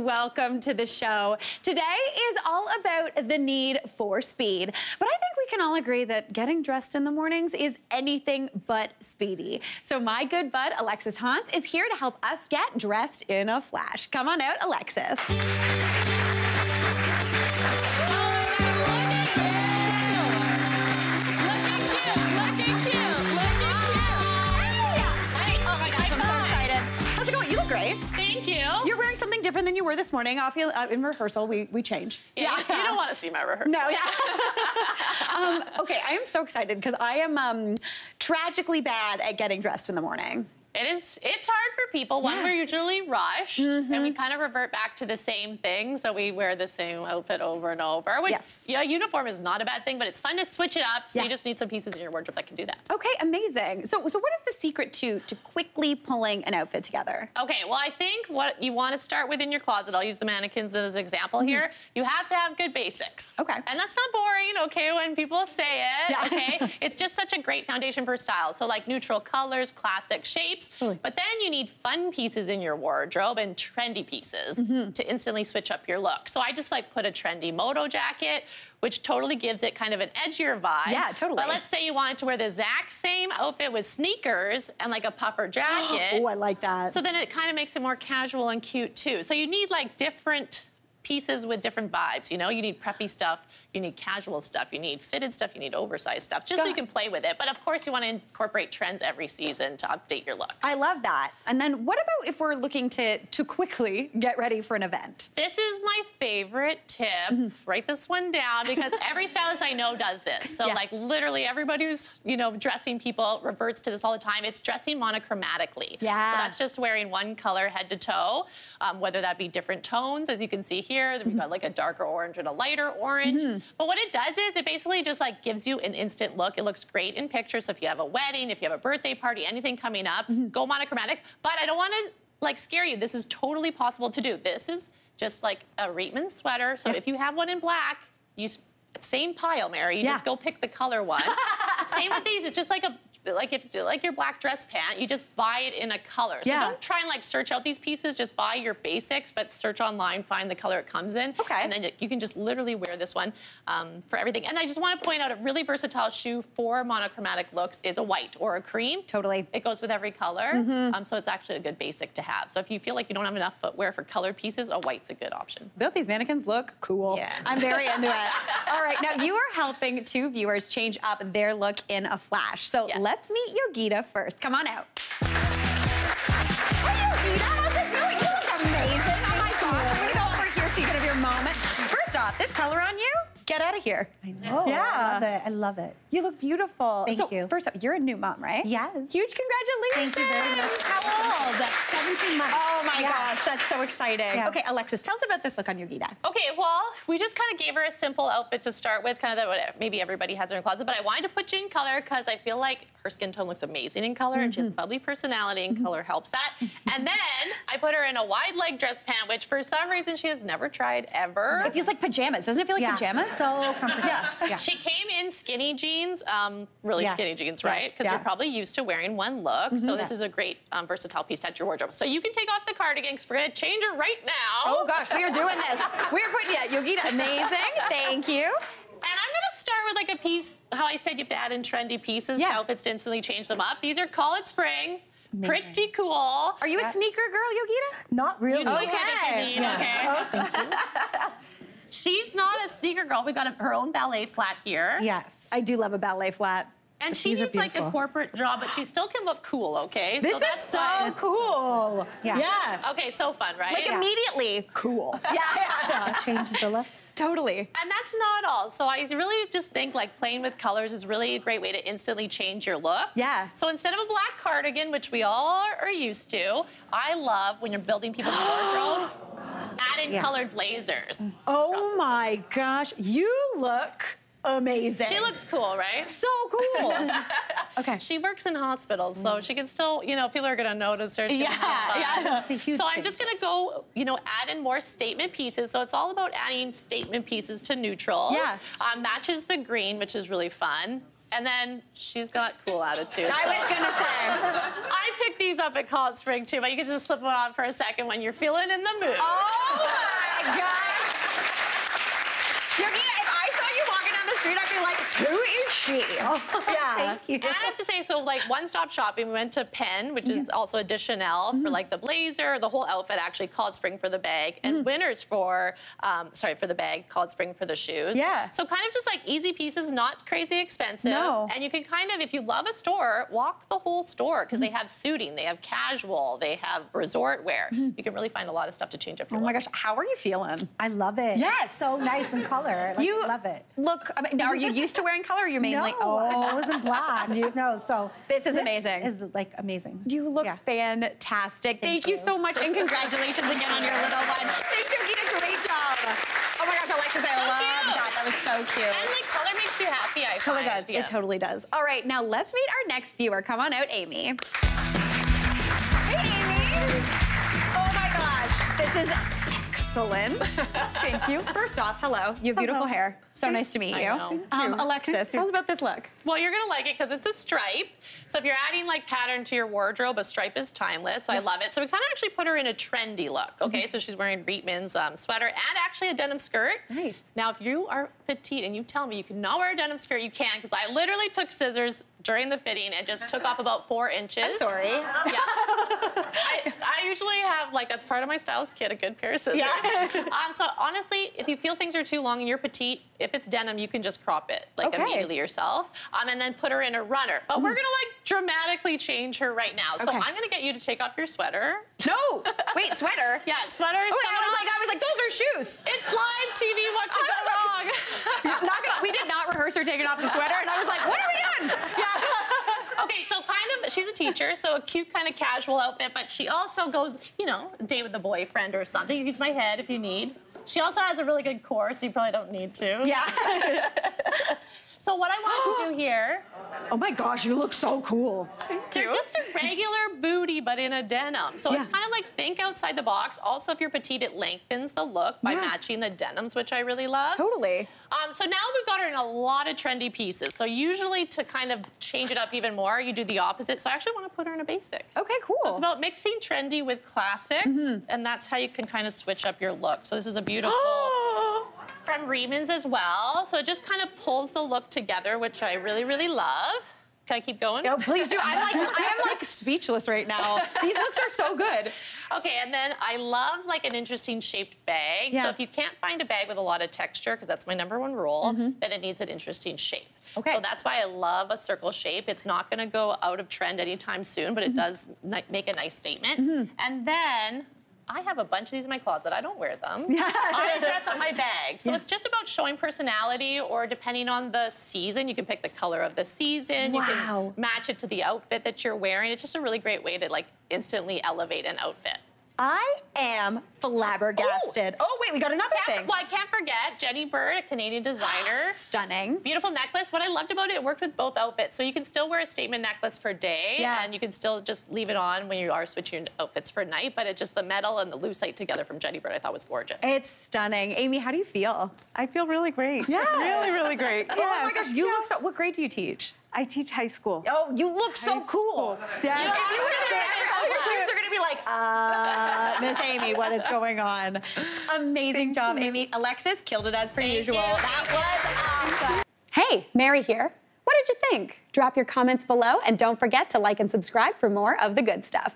welcome to the show. Today is all about the need for speed, but I think we can all agree that getting dressed in the mornings is anything but speedy. So my good bud, Alexis Honce, is here to help us get dressed in a flash. Come on out, Alexis. Looking cute, looking cute, looking cute. Oh my gosh, I'm so excited. How's it going? You look great. Thank you. You're wearing something different than you were this morning. I feel uh, in rehearsal we we change. Yeah, yeah. You don't want to see my rehearsal. No, yeah. um, okay, I am so excited because I am um, tragically bad at getting dressed in the morning. It is. It's hard for people. when yeah. we're usually rushed, mm-hmm. and we kind of revert back to the same thing. So we wear the same outfit over and over. Which, yes. Yeah, uniform is not a bad thing, but it's fun to switch it up. So yeah. you just need some pieces in your wardrobe that can do that. Okay, amazing. So, so what is the secret to to quickly pulling an outfit together? Okay, well, I think what you want to start with in your closet. I'll use the mannequins as an example mm-hmm. here. You have to have good basics. Okay. And that's not boring. Okay, when people say it. Yeah. Okay. it's just such a great foundation for style. So like neutral colors, classic shapes, totally. but then you need fun pieces in your wardrobe and trendy pieces mm-hmm. to instantly switch up your look. So I just like put a trendy moto jacket, which totally gives it kind of an edgier vibe. Yeah, totally. But let's say you wanted to wear the exact same outfit with sneakers and like a puffer jacket. oh, I like that. So then it kind of makes it more casual and cute too. So you need like different pieces with different vibes. You know, you need preppy stuff, you need casual stuff, you need fitted stuff, you need oversized stuff, just so you can play with it. But of course, you want to incorporate trends every season to update your looks. I love that. And then what about if we're looking to to quickly get ready for an event? This is my favorite tip. Mm-hmm. Write this one down because every stylist I know does this. So yeah. like literally everybody who's you know dressing people reverts to this all the time. It's dressing monochromatically. Yeah. So that's just wearing one color head to toe, um, whether that be different tones, as you can see here. We've got like a darker orange and a lighter orange. Mm-hmm. But what it does is it basically just like gives you an instant look. It looks great in pictures. So if you have a wedding, if you have a birthday party, anything coming up, mm-hmm. go monochromatic. But I don't want to like scare you. This is totally possible to do. This is just like a Reitman sweater. So if you have one in black, you same pile, Mary. You yeah. just go pick the color one. Same with these. It's just like a like if you like your black dress pant, you just buy it in a color. So yeah. don't try and like search out these pieces. Just buy your basics, but search online, find the color it comes in. Okay. And then you can just literally wear this one um, for everything. And I just want to point out a really versatile shoe for monochromatic looks is a white or a cream. Totally. It goes with every color. Mm-hmm. Um, so it's actually a good basic to have. So if you feel like you don't have enough footwear for colored pieces, a white's a good option. Both these mannequins look cool. Yeah. I'm very into it. All right, now you are helping two viewers change up their look in a flash. So yes. Let's meet Yogita first. Come on out. Hi, Yogita. How's it going? You look amazing. Oh my gosh. I'm gonna go over here so you can have your moment. First off, this color on you, get out of here. I know. Yeah. I love it. I love it. You look beautiful. Thank so, you. First up, you're a new mom, right? Yes. Huge congratulations. Thank you very much. How old? 17 months. Oh my yeah. gosh, that's so exciting. Yeah. Okay, Alexis, tell us about this look on Yogita. Okay, well, we just kind of gave her a simple outfit to start with, kind of that maybe everybody has in her closet, but I wanted to put you in color because I feel like her skin tone looks amazing in color mm -hmm. and she has a mm-hmm. bubbly personality and mm -hmm. color helps that. and then I put her in a wide leg dress pant, which for some reason she has never tried ever. It feels like pajamas. Doesn't it feel like yeah. pajamas? So comfortable. Yeah. yeah. She came in skinny jeans, um, really yeah. skinny jeans, right? Because you're probably used to wearing one look. Mm -hmm. So this is a great um, versatile piece to add to your wardrobe. So you can take off the cardigan because we're going to change it right now. Oh gosh, we are doing this. We're putting, yeah, Yogita, amazing. Thank you. And I'm gonna start with like a piece, how I said you have to add in trendy pieces yeah. to outfits to instantly change them up. These are Call It Spring. Pretty cool. Are you a sneaker girl, Yogita? Not really. You okay. Yeah. okay. Oh, She's not a sneaker girl. We got a, her own ballet flat here. Yes. I do love a ballet flat. And she needs like a corporate job, but she still can look cool, okay? This so is so cool. Yeah. yeah. Okay, so fun, right? Like yeah. immediately cool. yeah, yeah, yeah. Change the look. Totally. And that's not all. So I really just think like playing with colors is really a great way to instantly change your look. Yeah. So instead of a black cardigan, which we all are used to, I love when you're building people's wardrobes, add in yeah. colored blazers. Oh my gosh, you look amazing. She looks cool, right? So cool. okay. She works in hospitals, so mm. she can still, you know, people are gonna notice her. Yeah, yeah. So. I'm just gonna go, you know, add in more statement pieces. So it's all about adding statement pieces to neutrals. Yeah. Um, matches the green, which is really fun. And then she's got cool attitude. I so. was gonna say. I picked these up at Call It Spring too, but you can just slip one on for a second when you're feeling in the mood. Oh my gosh. Georgina, if I saw you walking down the street, I'd be like, who is she? Yeah. Thank you. And I have to say, so like one-stop shopping, we went to Penn, which is also a de Chanel Mm-hmm. for like the blazer, the whole outfit actually Call It Spring for the bag, Mm-hmm. and Winners for, um, sorry, for the bag, Call It Spring for the shoes. Yeah. So kind of just like easy pieces, not crazy expensive. No. And you can kind of, if you love a store, walk the whole store because they have suiting, they have casual, they have resort wear. You can really find a lot of stuff to change up your Mm-hmm. Oh my look. gosh, how are you feeling? I love it. Yes. So nice in color. Like, You love it. Look, I mean, are you used to wearing color? Or you're mainly. No, Oh, I wasn't black. You know, so This is amazing. This is like amazing. You look Yeah. fantastic. Thank, you. you. so much, and congratulations again on your little one. Thank you, you did a great job. Oh my gosh, Alexis, I love cute. that. That was so cute. And like color makes you happy, I Color find. does. Yeah. It totally does. All right, now let's meet our next viewer. Come on out, Amy. Hey, Amy. Oh my gosh, this is excellent. Thank you. First off, hello. You have beautiful hair. So nice to meet I you. know. Um, Alexis, tell us about this look. Well, you're gonna like it because it's a stripe. So if you're adding like pattern to your wardrobe, a stripe is timeless. So I love it. So we kind of actually put her in a trendy look. Okay, so she's wearing Reitman's um, sweater and actually a denim skirt. Nice. Now, if you are petite and you tell me you cannot wear a denim skirt, you can because I literally took scissors during the fitting and just took off about four inches. I'm sorry. Yeah. I, I usually have like that's part of my stylist kit, a good pair of scissors. Yeah. um, so honestly, if you feel things are too long and you're petite, if it's denim, you can just crop it like Okay. immediately yourself, um, and then put her in a runner. But we're gonna like dramatically change her right now. So Okay. I'm gonna get you to take off your sweater. No. Wait, sweater. Yeah, sweater. Oh, I was like, I was like, those are shoes. it's live TV. What could go wrong? Not gonna, we did not rehearse her taking off the sweater, and I was like, what are we doing? Yeah. Okay, so kind of, she's a teacher, so a cute kind of casual outfit, but she also goes, you know, date with a boyfriend or something. You can use my head if you need. She also has a really good core, so you probably don't need to. Yeah. So what I want to do here, oh my gosh, you look so cool. they're just a regular booty, but in a denim. So Yeah. it's kind of like think outside the box. Also, if you're petite, it lengthens the look by Yeah. matching the denims, which I really love. Totally. Um, so now we've got her in a lot of trendy pieces. So usually to kind of change it up even more, you do the opposite. So I actually want to put her in a basic. Okay, cool. So it's about mixing trendy with classics, Mm-hmm. and that's how you can kind of switch up your look. So this is a beautiful from Reitmans as well. So it just kind of pulls the look together, which I really, really love. Can I keep going? No, please do. I'm like, I am like speechless right now. These looks are so good. Okay, and then I love like an interesting shaped bag. Yeah. So if you can't find a bag with a lot of texture, because that's my number one rule, then it needs an interesting shape. Okay. So that's why I love a circle shape. It's not going to go out of trend anytime soon, but it Mm-hmm. does make a nice statement. And then I have a bunch of these in my closet. I don't wear them. I dress up my bag. So it's just about showing personality, or depending on the season, you can pick the color of the season. You Wow. can match it to the outfit that you're wearing. It's just a really great way to like instantly elevate an outfit. I am flabbergasted. Oh, wait, we got another Can't- thing. well, I can't forget Jenny Bird, a Canadian designer. Stunning. Beautiful necklace. What I loved about it, it worked with both outfits. So you can still wear a statement necklace for day, Yeah. and you can still just leave it on when you are switching outfits for night. But it just the metal and the lucite together from Jenny Bird, I thought was gorgeous. It's stunning. Amy, how do you feel? I feel really great. Yeah. Really, really great. yeah. Oh my gosh, you look so. What grade do you teach? I teach high school. Oh, you look so cool. school. Yeah. You If you were to there, all your it. students are gonna be like, uh, Miss Amy, what is going on? Amazing job, Amy. Alexis killed it as per usual. you. That was awesome. Hey, Mary here. What did you think? Drop your comments below and don't forget to like and subscribe for more of the good stuff.